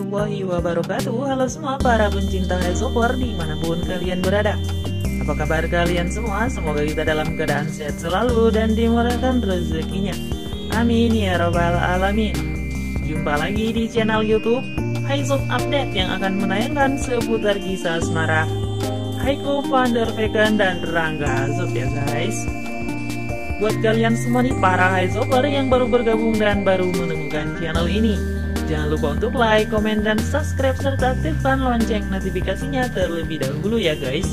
warahmatullahi wabarakatuh. Halo semua para pencinta Hesopor di mana pun kalian berada. Apa kabar kalian semua? Semoga kita dalam keadaan sehat selalu dan dimurahkan rezekinya. Amin ya robbal alamin. Jumpa lagi di channel youtube Haizop Update yang akan menayangkan seputar kisah asmara Haiko Van Vegan dan Rangga Azub ya guys. Buat kalian semua nih para Haizoper yang baru bergabung dan baru menemukan channel ini Jangan lupa untuk like, komen, dan subscribe serta aktifkan lonceng notifikasinya terlebih dahulu ya guys.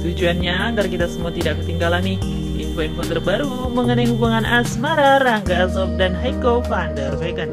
Tujuannya agar kita semua tidak ketinggalan nih info-info terbaru mengenai hubungan asmara Rangga Asob dan Heiko van der Vegan.